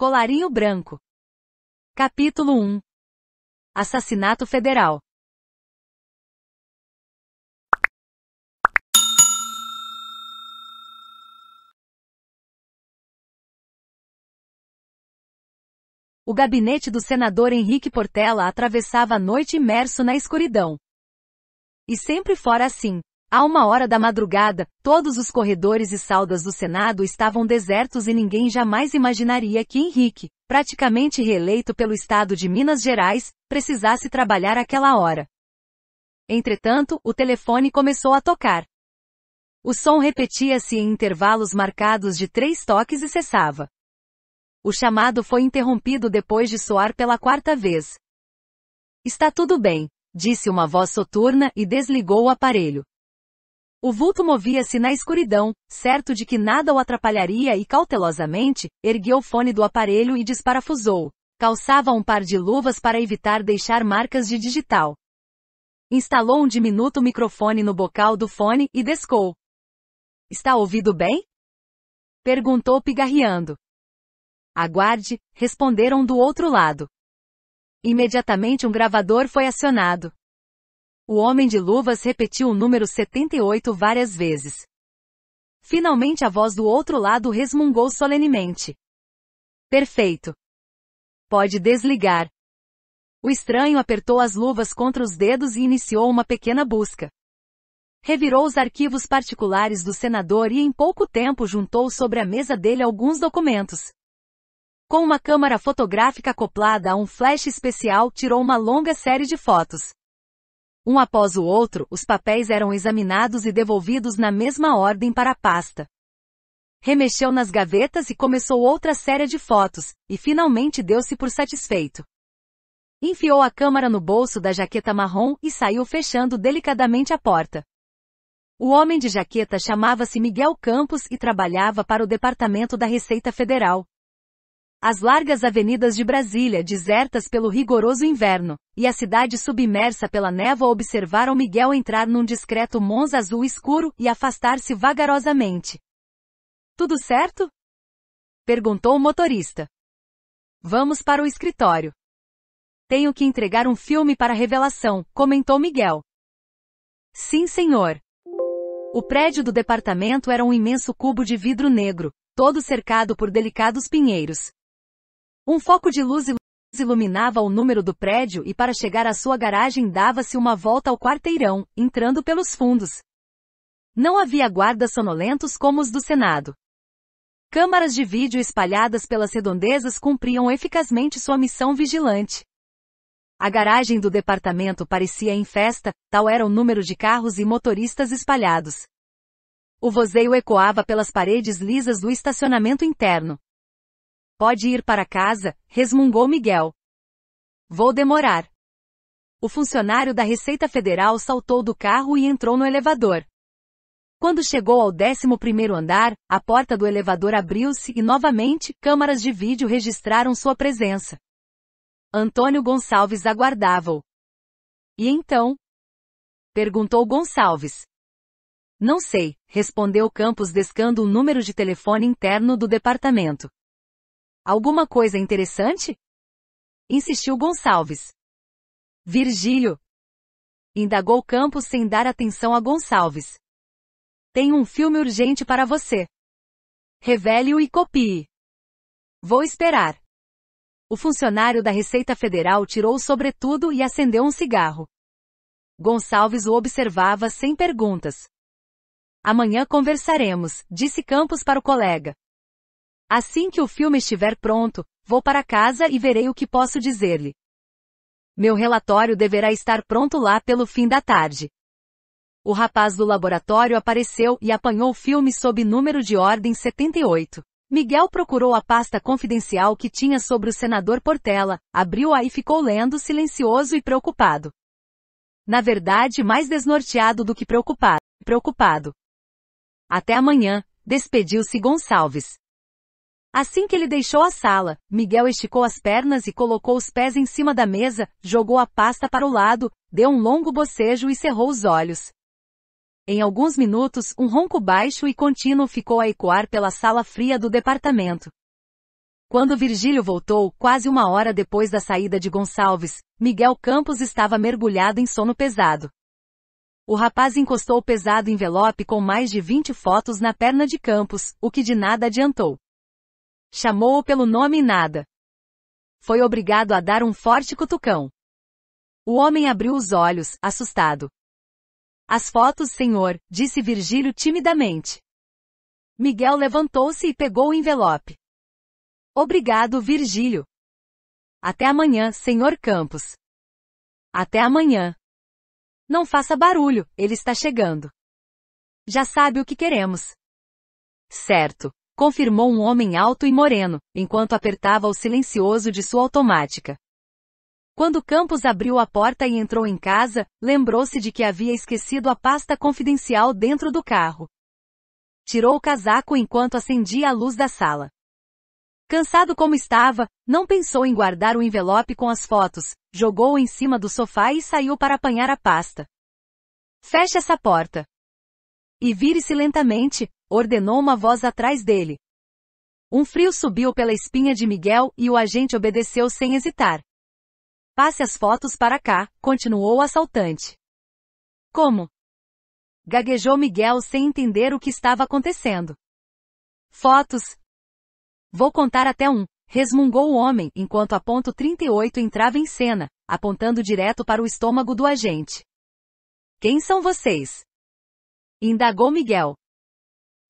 Colarinho Branco. Capítulo 1 Assassinato Federal. O gabinete do senador Henrique Portela atravessava a noite imerso na escuridão. E sempre fora assim. A uma hora da madrugada, todos os corredores e saldas do Senado estavam desertos e ninguém jamais imaginaria que Henrique, praticamente reeleito pelo estado de Minas Gerais, precisasse trabalhar aquela hora. Entretanto, o telefone começou a tocar. O som repetia-se em intervalos marcados de três toques e cessava. O chamado foi interrompido depois de soar pela quarta vez. Está tudo bem, disse uma voz soturna e desligou o aparelho. O vulto movia-se na escuridão, certo de que nada o atrapalharia e cautelosamente, ergueu o fone do aparelho e desparafusou. Calçava um par de luvas para evitar deixar marcas de digital. Instalou um diminuto microfone no bocal do fone e descou. Está ouvido bem? Perguntou pigarreando. Aguarde, responderam do outro lado. Imediatamente um gravador foi acionado. O homem de luvas repetiu o número 78 várias vezes. Finalmente a voz do outro lado resmungou solenemente. Perfeito. Pode desligar. O estranho apertou as luvas contra os dedos e iniciou uma pequena busca. Revirou os arquivos particulares do senador e em pouco tempo juntou sobre a mesa dele alguns documentos. Com uma câmara fotográfica acoplada a um flash especial, tirou uma longa série de fotos. Um após o outro, os papéis eram examinados e devolvidos na mesma ordem para a pasta. Remexeu nas gavetas e começou outra série de fotos, e finalmente deu-se por satisfeito. Enfiou a câmara no bolso da jaqueta marrom e saiu fechando delicadamente a porta. O homem de jaqueta chamava-se Miguel Campos e trabalhava para o Departamento da Receita Federal. As largas avenidas de Brasília desertas pelo rigoroso inverno, e a cidade submersa pela névoa observaram Miguel entrar num discreto Monza azul escuro e afastar-se vagarosamente. Tudo certo? Perguntou o motorista. Vamos para o escritório. Tenho que entregar um filme para revelação, comentou Miguel. Sim, senhor. O prédio do departamento era um imenso cubo de vidro negro, todo cercado por delicados pinheiros. Um foco de luz iluminava o número do prédio e para chegar à sua garagem dava-se uma volta ao quarteirão, entrando pelos fundos. Não havia guardas sonolentos como os do Senado. Câmaras de vídeo espalhadas pelas redondezas cumpriam eficazmente sua missão vigilante. A garagem do departamento parecia em festa, tal era o número de carros e motoristas espalhados. O vozeio ecoava pelas paredes lisas do estacionamento interno. Pode ir para casa, resmungou Miguel. Vou demorar. O funcionário da Receita Federal saltou do carro e entrou no elevador. Quando chegou ao 11 primeiro andar, a porta do elevador abriu-se e novamente, câmaras de vídeo registraram sua presença. Antônio Gonçalves aguardava-o. E então? Perguntou Gonçalves. Não sei, respondeu Campos descando o número de telefone interno do departamento. Alguma coisa interessante? Insistiu Gonçalves. Virgílio. Indagou Campos sem dar atenção a Gonçalves. Tenho um filme urgente para você. Revele-o e copie. Vou esperar. O funcionário da Receita Federal tirou o sobretudo e acendeu um cigarro. Gonçalves o observava sem perguntas. Amanhã conversaremos, disse Campos para o colega. Assim que o filme estiver pronto, vou para casa e verei o que posso dizer-lhe. Meu relatório deverá estar pronto lá pelo fim da tarde. O rapaz do laboratório apareceu e apanhou o filme sob número de ordem 78. Miguel procurou a pasta confidencial que tinha sobre o senador Portela, abriu-a e ficou lendo silencioso e preocupado. Na verdade, mais desnorteado do que preocupado. Preocupado. Até amanhã, despediu-se Gonçalves. Assim que ele deixou a sala, Miguel esticou as pernas e colocou os pés em cima da mesa, jogou a pasta para o lado, deu um longo bocejo e cerrou os olhos. Em alguns minutos, um ronco baixo e contínuo ficou a ecoar pela sala fria do departamento. Quando Virgílio voltou, quase uma hora depois da saída de Gonçalves, Miguel Campos estava mergulhado em sono pesado. O rapaz encostou o pesado envelope com mais de 20 fotos na perna de Campos, o que de nada adiantou. Chamou-o pelo nome e nada. Foi obrigado a dar um forte cutucão. O homem abriu os olhos, assustado. As fotos, senhor, disse Virgílio timidamente. Miguel levantou-se e pegou o envelope. Obrigado, Virgílio. Até amanhã, senhor Campos. Até amanhã. Não faça barulho, ele está chegando. Já sabe o que queremos. Certo, confirmou um homem alto e moreno, enquanto apertava o silencioso de sua automática. Quando Campos abriu a porta e entrou em casa, lembrou-se de que havia esquecido a pasta confidencial dentro do carro. Tirou o casaco enquanto acendia a luz da sala. Cansado como estava, não pensou em guardar o envelope com as fotos, jogou-o em cima do sofá e saiu para apanhar a pasta. Feche essa porta. E vire-se lentamente, ordenou uma voz atrás dele. Um frio subiu pela espinha de Miguel e o agente obedeceu sem hesitar. Passe as fotos para cá, continuou o assaltante. Como? Gaguejou Miguel sem entender o que estava acontecendo. Fotos, Vou contar até um, resmungou o homem, enquanto a ponto 38 entrava em cena, apontando direto para o estômago do agente. Quem são vocês? Indagou Miguel.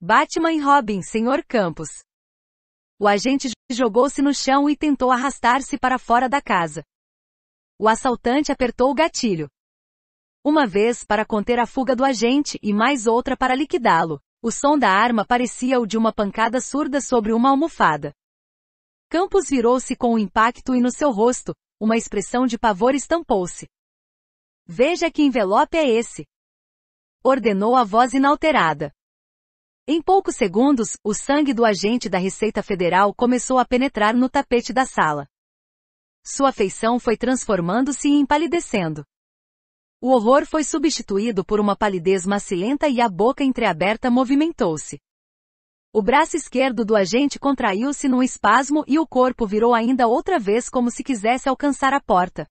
Batman e Robin, senhor Campos. O agente jogou-se no chão e tentou arrastar-se para fora da casa. O assaltante apertou o gatilho. Uma vez para conter a fuga do agente e mais outra para liquidá-lo. O som da arma parecia o de uma pancada surda sobre uma almofada. Campos virou-se com o impacto e no seu rosto, uma expressão de pavor estampou-se. Veja que envelope é esse. Ordenou a voz inalterada. Em poucos segundos, o sangue do agente da Receita Federal começou a penetrar no tapete da sala. Sua feição foi transformando-se e empalidecendo. O horror foi substituído por uma palidez macilenta e a boca entreaberta movimentou-se. O braço esquerdo do agente contraiu-se num espasmo e o corpo virou ainda outra vez como se quisesse alcançar a porta.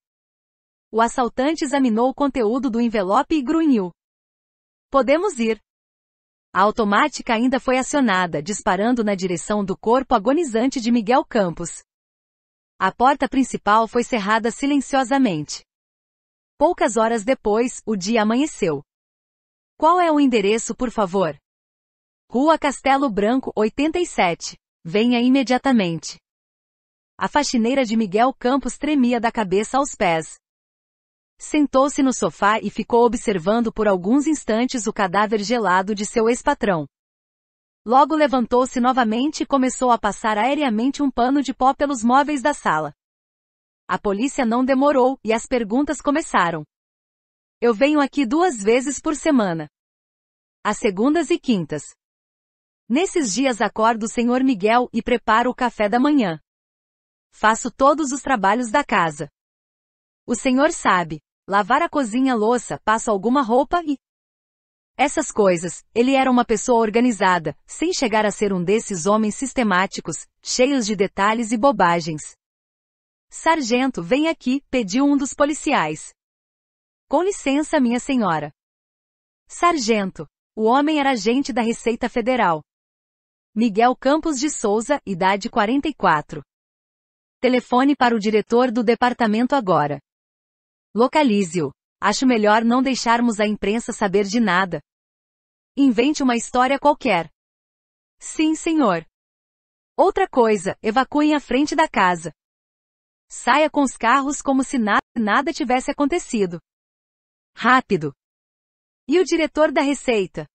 O assaltante examinou o conteúdo do envelope e grunhiu. Podemos ir. A automática ainda foi acionada, disparando na direção do corpo agonizante de Miguel Campos. A porta principal foi cerrada silenciosamente. Poucas horas depois, o dia amanheceu. Qual é o endereço, por favor? Rua Castelo Branco, 87. Venha imediatamente. A faxineira de Miguel Campos tremia da cabeça aos pés. Sentou-se no sofá e ficou observando por alguns instantes o cadáver gelado de seu ex-patrão. Logo levantou-se novamente e começou a passar aéreamente um pano de pó pelos móveis da sala. A polícia não demorou, e as perguntas começaram. Eu venho aqui duas vezes por semana. Às segundas e quintas. Nesses dias acordo o senhor Miguel e preparo o café da manhã. Faço todos os trabalhos da casa. O senhor sabe, lavar a cozinha louça, passo alguma roupa e... Essas coisas, ele era uma pessoa organizada, sem chegar a ser um desses homens sistemáticos, cheios de detalhes e bobagens. Sargento, vem aqui, pediu um dos policiais. Com licença, minha senhora. Sargento. O homem era agente da Receita Federal. Miguel Campos de Souza, idade 44. Telefone para o diretor do departamento agora. Localize-o. Acho melhor não deixarmos a imprensa saber de nada. Invente uma história qualquer. Sim, senhor. Outra coisa, evacuem a frente da casa. Saia com os carros como se nada, nada tivesse acontecido. Rápido. E o diretor da Receita?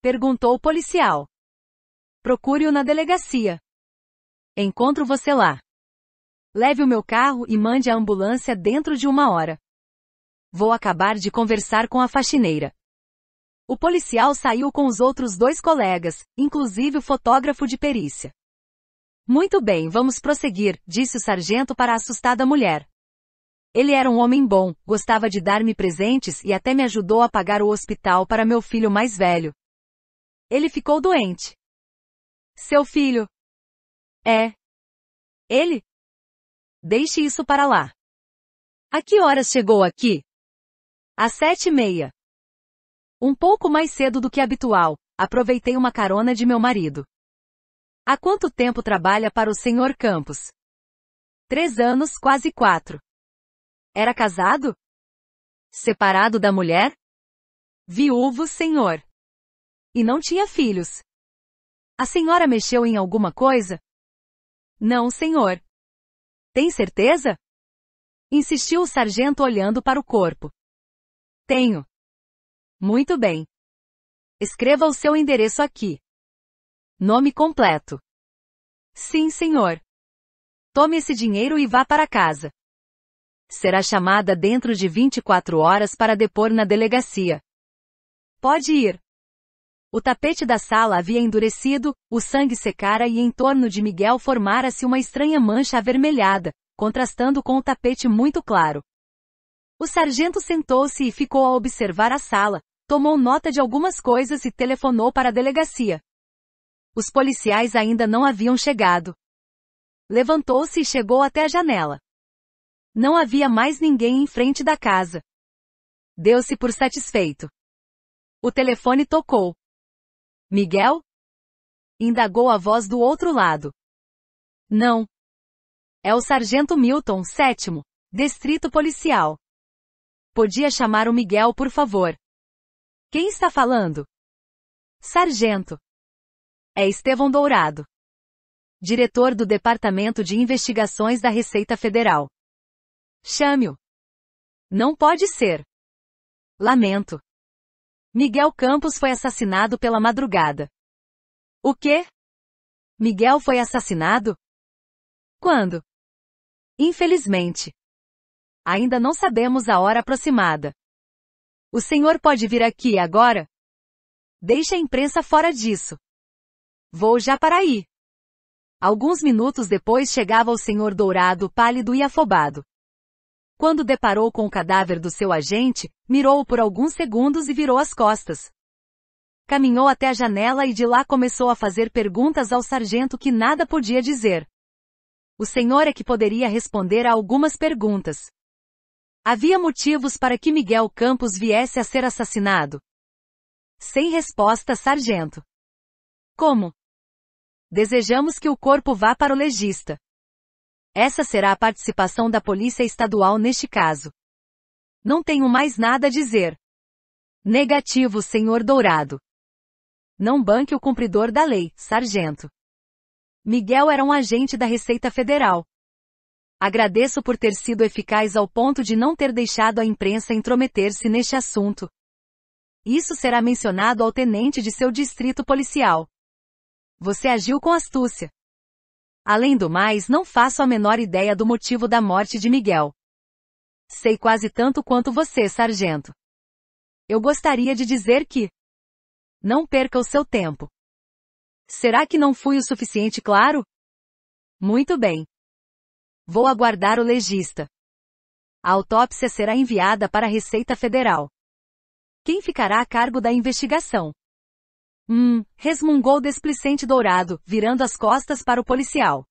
Perguntou o policial. Procure-o na delegacia. Encontro você lá. Leve o meu carro e mande a ambulância dentro de uma hora. Vou acabar de conversar com a faxineira. O policial saiu com os outros dois colegas, inclusive o fotógrafo de perícia. Muito bem, vamos prosseguir, disse o sargento para a assustada mulher. Ele era um homem bom, gostava de dar-me presentes e até me ajudou a pagar o hospital para meu filho mais velho. Ele ficou doente. Seu filho? É. Ele? Deixe isso para lá. A que horas chegou aqui? Às sete e meia. Um pouco mais cedo do que habitual, aproveitei uma carona de meu marido. Há quanto tempo trabalha para o Sr. Campos? Três anos, quase quatro. Era casado? Separado da mulher? Viúvo, senhor. E não tinha filhos. A senhora mexeu em alguma coisa? Não, senhor. Tem certeza? Insistiu o sargento olhando para o corpo. Tenho. Muito bem. Escreva o seu endereço aqui. Nome completo. Sim, senhor. Tome esse dinheiro e vá para casa. Será chamada dentro de 24 horas para depor na delegacia. Pode ir. O tapete da sala havia endurecido, o sangue secara e em torno de Miguel formara-se uma estranha mancha avermelhada, contrastando com o tapete muito claro. O sargento sentou-se e ficou a observar a sala, tomou nota de algumas coisas e telefonou para a delegacia. Os policiais ainda não haviam chegado. Levantou-se e chegou até a janela. Não havia mais ninguém em frente da casa. Deu-se por satisfeito. O telefone tocou. Miguel? Indagou a voz do outro lado. Não. É o sargento Milton, sétimo, distrito policial. Podia chamar o Miguel, por favor. Quem está falando? Sargento. É Estevão Dourado. Diretor do Departamento de Investigações da Receita Federal. Chame-o. Não pode ser. Lamento. Miguel Campos foi assassinado pela madrugada. O quê? Miguel foi assassinado? Quando? Infelizmente. Ainda não sabemos a hora aproximada. O senhor pode vir aqui agora? Deixe a imprensa fora disso. Vou já para aí. Alguns minutos depois chegava o senhor dourado, pálido e afobado. Quando deparou com o cadáver do seu agente, mirou-o por alguns segundos e virou as costas. Caminhou até a janela e de lá começou a fazer perguntas ao sargento que nada podia dizer. O senhor é que poderia responder a algumas perguntas. Havia motivos para que Miguel Campos viesse a ser assassinado? Sem resposta, sargento. Como? Desejamos que o corpo vá para o legista. Essa será a participação da Polícia Estadual neste caso. Não tenho mais nada a dizer. Negativo, senhor Dourado. Não banque o cumpridor da lei, sargento. Miguel era um agente da Receita Federal. Agradeço por ter sido eficaz ao ponto de não ter deixado a imprensa intrometer-se neste assunto. Isso será mencionado ao tenente de seu distrito policial. Você agiu com astúcia. Além do mais, não faço a menor ideia do motivo da morte de Miguel. Sei quase tanto quanto você, sargento. Eu gostaria de dizer que. Não perca o seu tempo. Será que não fui o suficiente claro? Muito bem. Vou aguardar o legista. A autópsia será enviada para a Receita Federal. Quem ficará a cargo da investigação? Hum, resmungou desplicente dourado, virando as costas para o policial.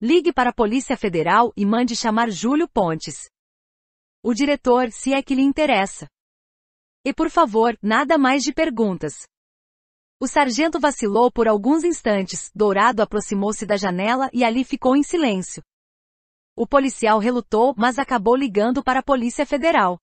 Ligue para a Polícia Federal e mande chamar Júlio Pontes. O diretor, se é que lhe interessa. E por favor, nada mais de perguntas. O sargento vacilou por alguns instantes, Dourado aproximou-se da janela e ali ficou em silêncio. O policial relutou, mas acabou ligando para a Polícia Federal.